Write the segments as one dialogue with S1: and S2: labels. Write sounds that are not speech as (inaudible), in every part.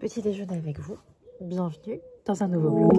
S1: petit déjeuner avec vous. Bienvenue dans un nouveau vlog.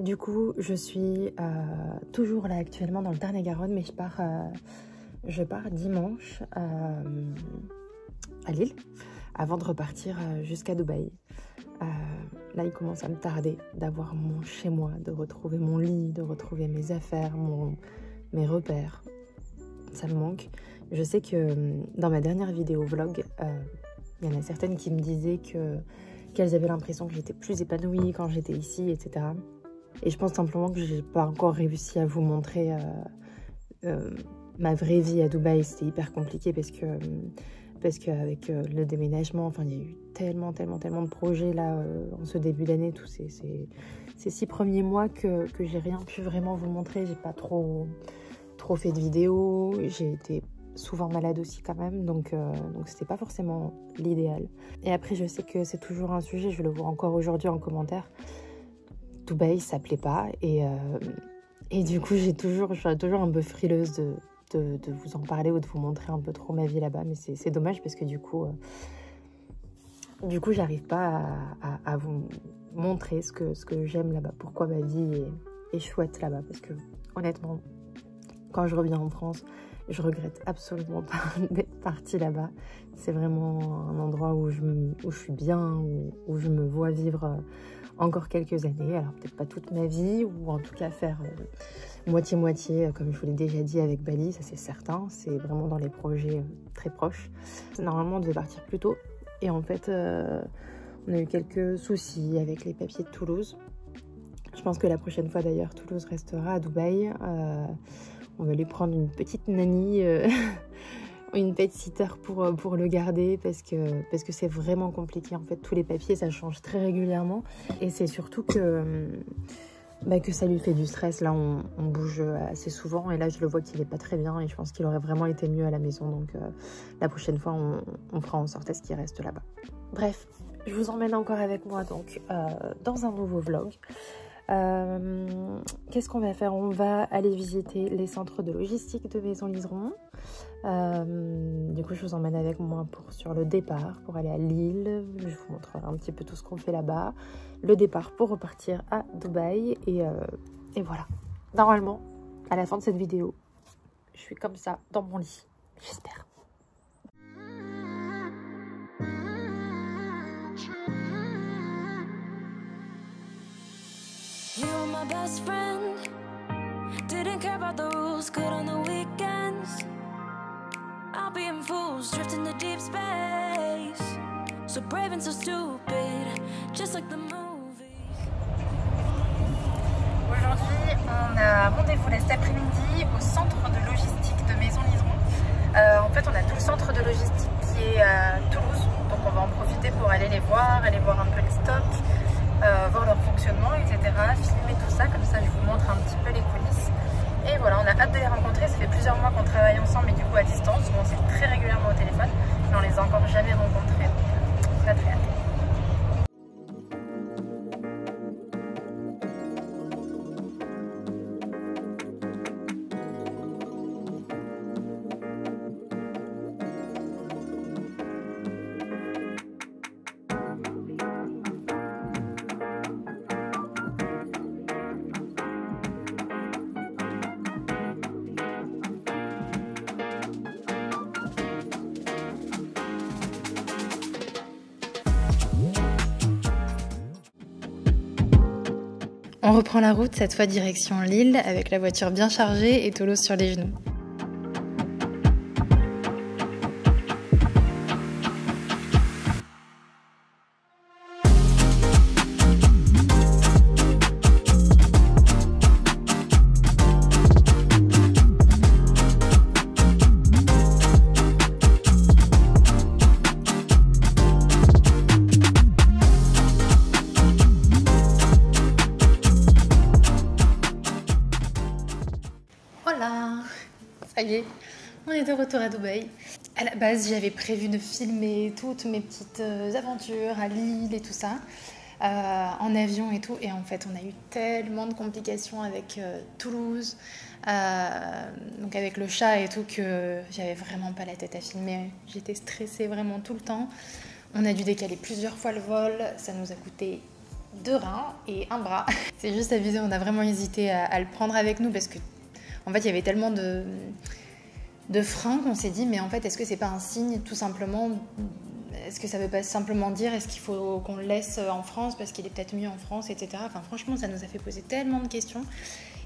S1: Du coup, je suis euh, toujours là actuellement dans le Tarn-et-Garonne, mais je pars, euh, je pars dimanche euh, à Lille avant de repartir jusqu'à Dubaï. Là, il commence à me tarder d'avoir mon chez moi, de retrouver mon lit, de retrouver mes affaires, mon, mes repères. Ça me manque. Je sais que euh, dans ma dernière vidéo vlog, euh, il y en a certaines qui me disaient que qu'elles avaient l'impression que j'étais plus épanouie quand j'étais ici, etc. Et je pense simplement que j'ai pas encore réussi à vous montrer euh, ma vraie vie à Dubaï. C'était hyper compliqué parce que parce qu'avec euh, le déménagement, enfin il y a eu tellement tellement tellement de projets là euh, en ce début d'année, tous ces, six premiers mois que, que j'ai rien pu vraiment vous montrer. J'ai pas trop trop fait de vidéos. J'ai été souvent malade aussi quand même, donc euh, donc pas forcément l'idéal. Et après je sais que c'est toujours un sujet, je le vois encore aujourd'hui en commentaire. Dubaï, ça plaît pas. Et, euh, et du coup, j'ai toujours, je suis toujours un peu frileuse de, de, de, vous en parler ou de vous montrer un peu trop ma vie là-bas. Mais c'est dommage parce que du coup, euh, du coup, j'arrive pas à, vous montrer ce que, ce que j'aime là-bas, pourquoi ma vie est, chouette là-bas. Parce que honnêtement, quand je reviens en France, je regrette absolument pas (laughs) d'être partie là-bas. C'est vraiment un endroit où je, où je suis bien, où, où je me vois vivre encore quelques années, alors peut-être pas toute ma vie, ou en tout cas faire moitié-moitié, euh, comme je vous l'ai déjà dit avec Bali, ça c'est certain, c'est vraiment dans les projets euh, très proches. Normalement on devait partir plus tôt, et en fait euh, on a eu quelques soucis avec les papiers de Toulouse. Je pense que la prochaine fois d'ailleurs Toulouse restera à Dubaï. On va lui prendre une petite nanny (laughs) une pet sitter pour, pour le garder parce que parce que c'est vraiment compliqué en fait tous les papiers ça change très régulièrement et c'est surtout que bah, que ça lui fait du stress. Là on, bouge assez souvent. Et là je le vois qu'il est pas très bien. Et je pense qu'il aurait vraiment été mieux à la maison. Donc euh, la prochaine fois on, on, fera en sorte à ce qu'il reste là-bas. Bref je vous emmène encore avec moi donc euh, dans un nouveau vlog euh, Qu'est-ce qu'on va faire? On va aller visiter les centres de logistique de Maison Liseron. Euh, du coup, je vous emmène avec moi pour, sur le départ pour aller à Lille. Je vous montrerai un petit peu tout ce qu'on fait là-bas. Le départ pour repartir à Dubaï. Et, euh, et voilà. Normalement, à la fin de cette vidéo, je suis comme ça dans mon lit. J'espère.
S2: My best friend. Didn't care about the rules, good on the weekends. I'll be in fools, drifting to deep space. So brave and so stupid, just like the movies.
S1: Aujourd'hui, on a rendez-vous cet après-midi au centre de logistique de Maison Liseron. Euh, en fait, on a tout le centre de logistique qui est à Toulouse, donc on va en profiter pour aller les voir, aller voir un peu les stocks euh, voir leur fonctionnement, etc. Filmer tout ça, comme ça je vous montre un petit peu les coulisses. Et voilà, on a hâte de les rencontrer. Ça fait plusieurs mois qu'on travaille ensemble, mais du coup à distance. On s'est très régulièrement au téléphone, mais on les a encore jamais rencontrés. On reprend la route, cette fois direction Lille, avec la voiture bien chargée et Toulouse sur les genoux. Est de retour à Dubaï. À la base, j'avais prévu de filmer toutes mes petites aventures à Lille et tout ça. en avion et tout. Et en fait, on a eu tellement de complications avec Toulouse, donc avec le chat et tout, que j'avais vraiment pas la tête à filmer. J'étais stressée vraiment tout le temps. On a dû décaler plusieurs fois le vol. Ça nous a coûté deux reins et un bras. (laughs) C'est juste avisé, on a vraiment hésité à, le prendre avec nous parce que, en fait, il y avait tellement de, de freins qu'on s'est dit, mais en fait, est-ce que c'est pas un signe tout simplement Est-ce que ça veut pas simplement dire est-ce qu'il faut qu'on le laisse en France parce qu'il est peut-être mieux en France, etc. Enfin, franchement, ça nous a fait poser tellement de questions.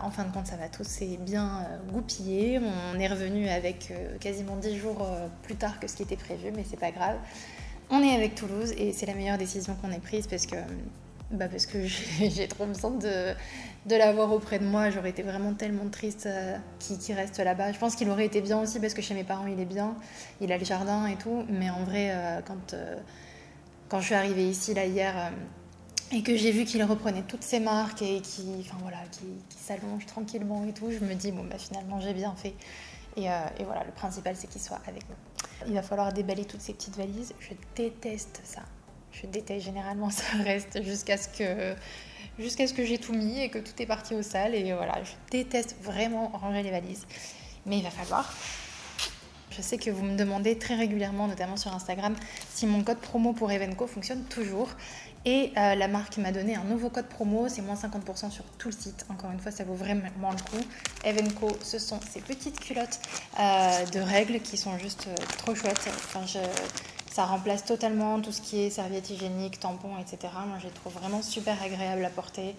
S1: En fin de compte, ça va tous c'est bien euh, goupillé. On est revenu avec euh, quasiment dix jours euh, plus tard que ce qui était prévu, mais c'est pas grave. On est avec Toulouse et c'est la meilleure décision qu'on ait prise parce que bah parce que (laughs) j'ai trop besoin de, de l'avoir auprès de moi. J'aurais été vraiment tellement triste euh, qu'il reste là-bas. Je pense qu'il aurait été bien aussi parce que chez mes parents, il est bien. Il a le jardin et tout. Mais en vrai, euh, quand, euh, quand je suis arrivée ici, là, hier, et que j'ai vu qu'il reprenait toutes ses marques et qui, enfin, voilà, qui, s'allonge tranquillement et tout, je me dis, bon, bah, finalement, j'ai bien fait. Et, et voilà, le principal, c'est qu'il soit avec nous. Il va falloir déballer toutes ces petites valises. Je déteste ça. Je détaille généralement, ça (laughs) reste jusqu'à ce que jusqu'à ce que j'ai tout mis et que tout est parti au sale. Et voilà, je déteste vraiment ranger les valises. Mais il va falloir. Je sais que vous me demandez très régulièrement, notamment sur Instagram, si mon code promo pour Evenco fonctionne toujours. Et euh, la marque m'a donné un nouveau code promo, c'est moins 50% sur tout le site. Encore une fois, ça vaut vraiment le coup. Evenco, ce sont ces petites culottes euh, de règles qui sont juste euh, trop chouettes. Enfin, je, ça remplace totalement tout ce qui est serviette hygiénique, tampons, etc. Moi, je les trouve vraiment super agréables à porter.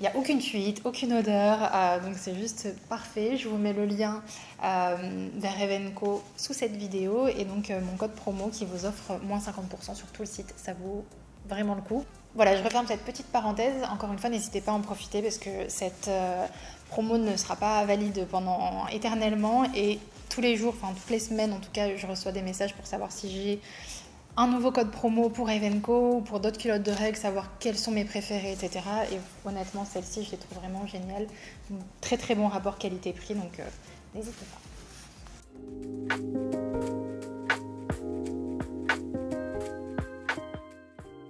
S1: Il n'y a aucune fuite, aucune odeur, euh, donc c'est juste parfait. Je vous mets le lien euh, vers Evenco sous cette vidéo et donc euh, mon code promo qui vous offre moins 50% sur tout le site. Ça vaut vraiment le coup. Voilà, je referme cette petite parenthèse. Encore une fois, n'hésitez pas à en profiter parce que cette promo ne sera pas valide pendant éternellement et tous les jours, enfin toutes les semaines en tout cas, je reçois des messages pour savoir si j'ai un nouveau code promo pour Evenco ou pour d'autres culottes de règles, savoir quels sont mes préférés, etc. Et honnêtement, celle-ci, je les trouve vraiment géniales. Très très bon rapport qualité-prix, donc euh, n'hésitez pas.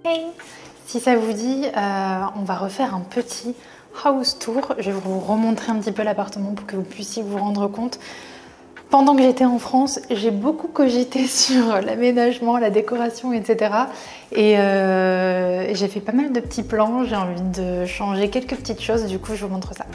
S1: Hey Si ça vous dit, euh, on va refaire un petit house tour. Je vais vous remontrer un petit peu l'appartement pour que vous puissiez vous rendre compte pendant que j'étais en France, j'ai beaucoup cogité (laughs) sur l'aménagement, la décoration, etc. Euh, et j'ai fait pas mal de petits plans. J'ai envie de changer quelques petites choses. Du coup, je vous montre ça.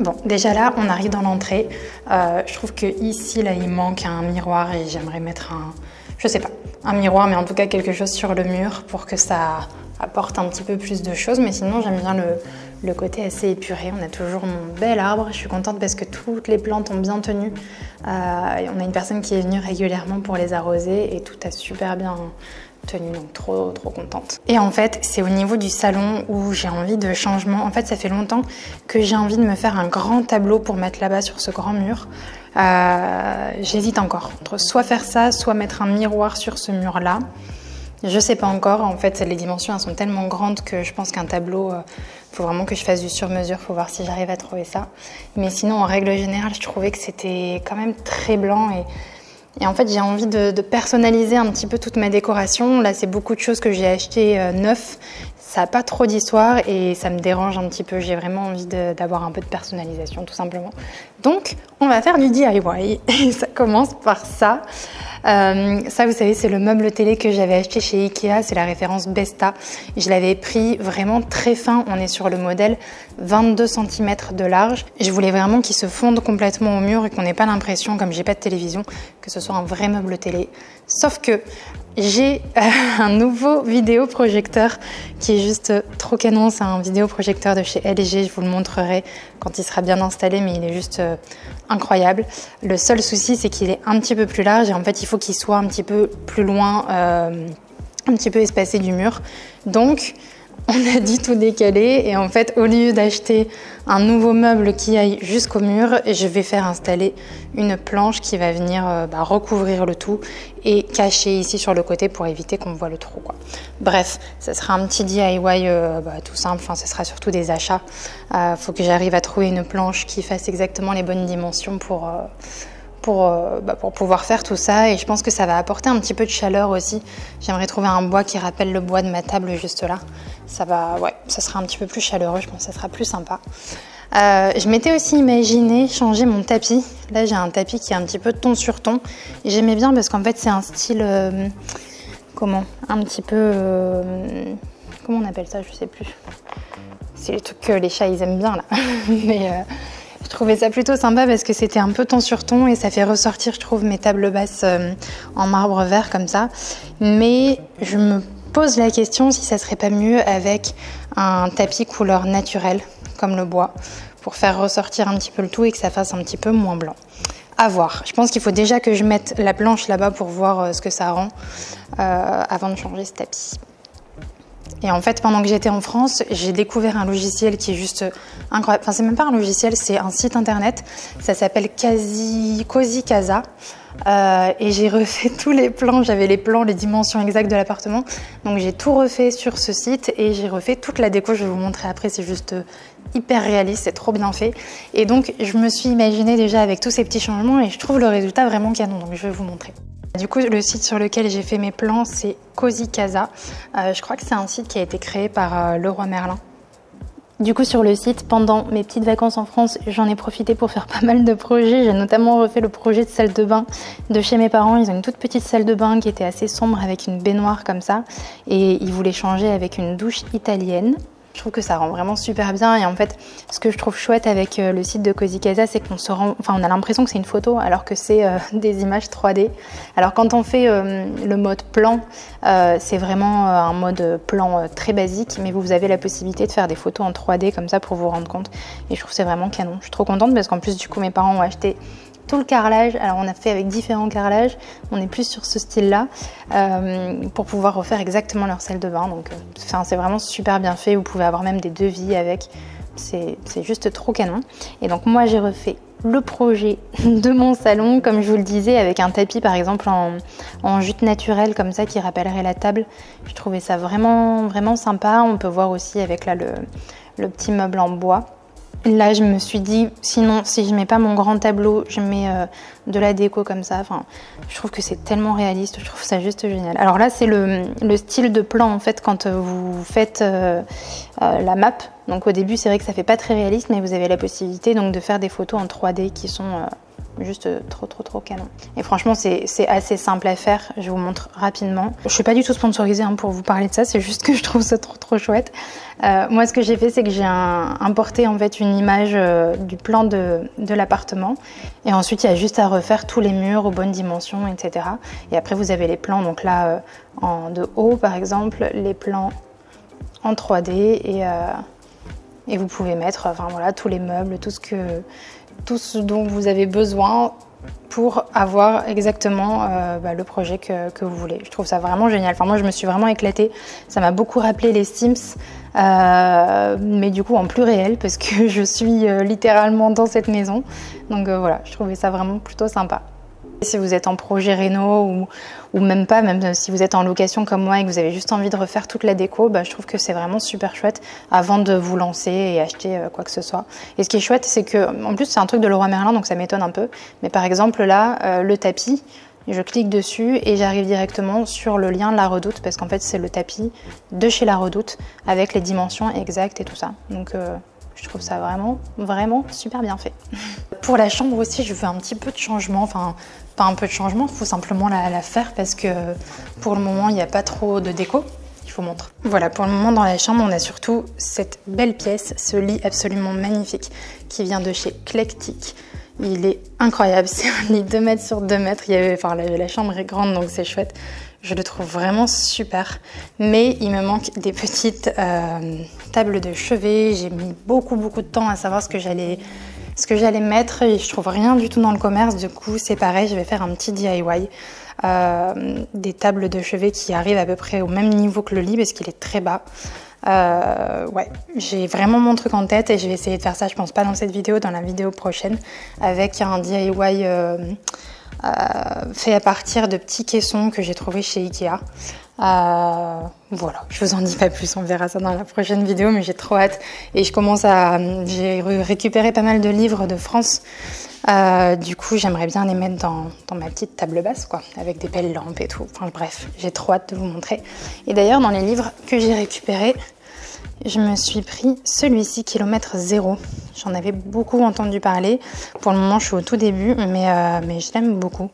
S1: Bon, déjà là, on arrive dans l'entrée. Euh, je trouve que ici, là, il manque un miroir et j'aimerais mettre un, je sais pas, un miroir, mais en tout cas quelque chose sur le mur pour que ça apporte un petit peu plus de choses. Mais sinon, j'aime bien le, le côté assez épuré. On a toujours mon bel arbre. Je suis contente parce que toutes les plantes ont bien tenu. Euh, on a une personne qui est venue régulièrement pour les arroser et tout a super bien tenu, donc trop trop contente. Et en fait, c'est au niveau du salon où j'ai envie de changement. En fait, ça fait longtemps que j'ai envie de me faire un grand tableau pour mettre là-bas sur ce grand mur. Euh, j'hésite encore entre soit faire ça, soit mettre un miroir sur ce mur-là. Je sais pas encore. En fait, les dimensions elles sont tellement grandes que je pense qu'un tableau, il euh, faut vraiment que je fasse du sur-mesure. Faut voir si j'arrive à trouver ça. Mais sinon, en règle générale, je trouvais que c'était quand même très blanc et, et en fait, j'ai envie de, personnaliser un petit peu toute ma décoration. Là, c'est beaucoup de choses que j'ai achetées euh, neufs. Ça n'a pas trop d'histoire et ça me dérange un petit peu. J'ai vraiment envie d'avoir un peu de personnalisation, tout simplement. Donc, on va faire du DIY (laughs) et ça commence par ça. Euh, ça, vous savez, c'est le meuble télé que j'avais acheté chez Ikea, c'est la référence Besta. Je l'avais pris vraiment très fin, on est sur le modèle 22 cm de large. Je voulais vraiment qu'il se fonde complètement au mur et qu'on n'ait pas l'impression, comme j'ai pas de télévision, que ce soit un vrai meuble télé. Sauf que j'ai euh, un nouveau vidéoprojecteur qui est juste trop canon. C'est un vidéoprojecteur de chez LG. Je vous le montrerai quand il sera bien installé, mais il est juste euh, incroyable. Le seul souci, c'est qu'il est un petit peu plus large et en fait, il faut qu'il soit un petit peu plus loin, euh, un petit peu espacé du mur. Donc, (laughs) on a dit tout décaler et en fait au lieu d'acheter un nouveau meuble qui aille jusqu'au mur, je vais faire installer une planche qui va venir euh, bah, recouvrir le tout et cacher ici sur le côté pour éviter qu'on voit le trou. Bref, ça sera un petit DIY euh, bah, tout simple, enfin, ce sera surtout des achats. Il faut que j'arrive à trouver une planche qui fasse exactement les bonnes dimensions pour pour, euh, bah, pour pouvoir faire tout ça et je pense que ça va apporter un petit peu de chaleur aussi. J'aimerais trouver un bois qui rappelle le bois de ma table juste là. Ça va, ouais, ça sera un petit peu plus chaleureux, je pense que ça sera plus sympa. Euh, je m'étais aussi imaginé changer mon tapis. Là, j'ai un tapis qui est un petit peu ton sur ton. J'aimais bien parce qu'en fait, c'est un style, euh, comment, un petit peu, comment on appelle ça, je sais plus. C'est les trucs que les chats ils aiment bien là. (laughs) Mais je trouvais ça plutôt sympa parce que c'était un peu ton sur ton et ça fait ressortir, je trouve, mes tables basses euh, en marbre vert comme ça. Mais je me pose la question si ça serait pas mieux avec un tapis couleur naturelle, comme le bois, pour faire ressortir un petit peu le tout et que ça fasse un petit peu moins blanc. À voir. Je pense qu'il faut déjà que je mette la planche là-bas pour voir euh, ce que ça rend euh, avant de changer ce tapis. Et en fait, pendant que j'étais en France, j'ai découvert un logiciel qui est juste incroyable. Enfin, c'est même pas un logiciel, c'est un site internet. Ça s'appelle Cozy Casa. Euh, et j'ai refait (laughs) tous les plans. J'avais les plans, les dimensions exactes de l'appartement. Donc j'ai tout refait sur ce site et j'ai refait toute la déco. Je vais vous montrer après. C'est juste hyper réaliste, c'est trop bien fait. Et donc je me suis imaginée déjà avec tous ces petits changements et je trouve le résultat vraiment canon. Donc je vais vous montrer. Du coup, le site sur lequel j'ai fait mes plans, c'est Cozy Casa. Euh, je crois que c'est un site qui a été créé par euh, Leroy Merlin. Du coup, sur le site, pendant mes petites vacances en France, j'en ai profité pour faire (laughs) pas mal de projets. J'ai notamment refait le projet de salle de bain de chez mes parents. Ils ont une toute petite salle de bain qui était assez sombre avec une baignoire comme ça. Et ils voulaient changer avec une douche italienne. Je trouve que ça rend vraiment super bien et en fait ce que je trouve chouette avec euh, le site de Cozy Casa c'est qu'on se rend, enfin on a l'impression que c'est une photo alors que c'est euh, (laughs) des images 3D. Alors quand on fait euh, le mode plan c'est vraiment un mode plan très basique mais vous avez la possibilité de faire des photos en 3D comme ça pour vous rendre compte et je trouve c'est vraiment canon. Je suis trop contente parce qu'en plus du coup mes parents ont acheté tout le carrelage. Alors on a fait avec différents carrelages, on est plus sur ce style-là euh, pour pouvoir refaire exactement leur salle de bain. Donc euh, c'est vraiment super bien fait, vous pouvez avoir même des devis avec, c'est juste trop canon. Et donc moi j'ai refait le projet (laughs) de mon salon, comme je vous le disais, avec un tapis par exemple en, jute naturelle comme ça qui rappellerait la table. Je trouvais ça vraiment vraiment sympa. On peut voir aussi avec là le petit meuble en bois. Là, je me suis dit, sinon, si je mets pas mon grand tableau, je mets euh, de la déco comme ça. Enfin, je trouve que c'est tellement réaliste, je trouve ça juste génial. Alors là, c'est le, style de plan en fait quand euh, vous faites euh, la map. Donc au début, c'est vrai que ça fait pas très réaliste, mais vous avez la possibilité donc de faire des photos en 3D qui sont juste trop trop trop canon. Et franchement c'est assez simple à faire, je vous montre rapidement. Je suis pas du tout sponsorisée hein, pour vous parler de ça, c'est juste que je trouve ça trop trop chouette. Euh, moi ce que j'ai fait c'est que j'ai importé en fait une image euh, du plan de, l'appartement et ensuite il y a juste à refaire tous les murs aux bonnes dimensions etc. Et après vous avez les plans donc là euh, en, de haut par exemple, les plans en 3D et, et vous pouvez mettre enfin voilà tous les meubles, tout ce que tout ce dont vous avez besoin pour avoir exactement euh, bah, le projet que, vous voulez. Je trouve ça vraiment génial. Enfin, moi, je me suis vraiment éclatée. Ça m'a beaucoup rappelé les Sims, euh, mais du coup en plus réel parce que (laughs) je suis euh, littéralement dans cette maison. Donc voilà, je trouvais ça vraiment plutôt sympa. Si vous êtes en projet réno ou, même pas, même si vous êtes en location comme moi et que vous avez juste envie de refaire toute la déco, bah, je trouve que c'est vraiment super chouette avant de vous lancer et acheter euh, quoi que ce soit. Et ce qui est chouette, c'est que, en plus, c'est un truc de Leroy Merlin, donc ça m'étonne un peu. Mais par exemple, là, euh, le tapis, je clique dessus et j'arrive directement sur le lien La Redoute parce qu'en fait, c'est le tapis de chez La Redoute avec les dimensions exactes et tout ça. Donc, euh, je trouve ça vraiment, vraiment super bien fait. (laughs) Pour la chambre aussi, je veux un petit peu de changement. Enfin, pas un peu de changement, il faut simplement la, faire parce que pour le moment, il n'y a pas trop de déco. Je vous montre. Voilà, pour le moment dans la chambre, on a surtout cette belle pièce, ce lit absolument magnifique qui vient de chez Clectic. Il est incroyable, (laughs) c'est un lit 2 mètres sur 2 mètres. Il y avait, la, chambre est grande donc c'est chouette. Je le trouve vraiment super, mais il me manque des petites euh, tables de chevet. J'ai mis beaucoup beaucoup de temps à savoir ce que j'allais ce que j'allais mettre et je trouve rien du tout dans le commerce. Du coup, c'est pareil, je vais faire un petit DIY. Euh, des tables de chevet qui arrivent à peu près au même niveau que le lit parce qu'il est très bas. Euh, ouais, j'ai vraiment mon truc en tête et je vais essayer de faire ça, je pense pas dans cette vidéo, dans la vidéo prochaine, avec un DIY fait à partir de petits caissons que j'ai trouvés chez Ikea. Euh, voilà, je vous en dis pas plus, on verra ça dans la prochaine vidéo, mais j'ai trop hâte. Et je commence à... J'ai récupéré pas mal de livres de France. Euh, du coup, j'aimerais bien les mettre dans, ma petite table basse, quoi, avec des belles lampes et tout. Enfin bref, j'ai trop hâte de vous montrer. Et d'ailleurs, dans les livres que j'ai récupérés, je me suis pris celui-ci, kilomètre zéro. J'en avais beaucoup entendu parler. Pour le moment, je suis au tout début, mais, euh, mais je l'aime beaucoup.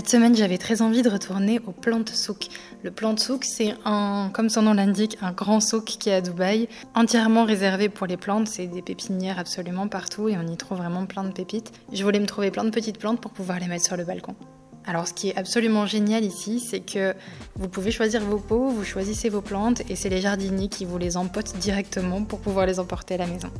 S1: Cette semaine, j'avais très envie de retourner au Plant Souk. Le Plant Souk, c'est un, comme son nom l'indique, un grand souk qui est à Dubaï, entièrement réservé pour les plantes. C'est des pépinières absolument partout et on y trouve vraiment plein de pépites. Je voulais me trouver plein de petites plantes pour pouvoir les mettre sur le balcon. Alors ce qui est absolument génial ici, c'est que vous pouvez choisir vos pots, vous choisissez vos plantes et c'est les jardiniers qui vous les empotent directement pour pouvoir les emporter à la maison.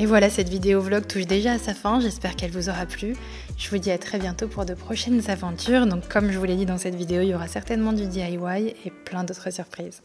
S1: Et voilà, cette vidéo vlog touche déjà à sa fin, j'espère qu'elle vous aura plu. Je vous dis à très bientôt pour de prochaines aventures. Donc comme je vous l'ai dit dans cette vidéo, il y aura certainement du DIY et plein d'autres surprises.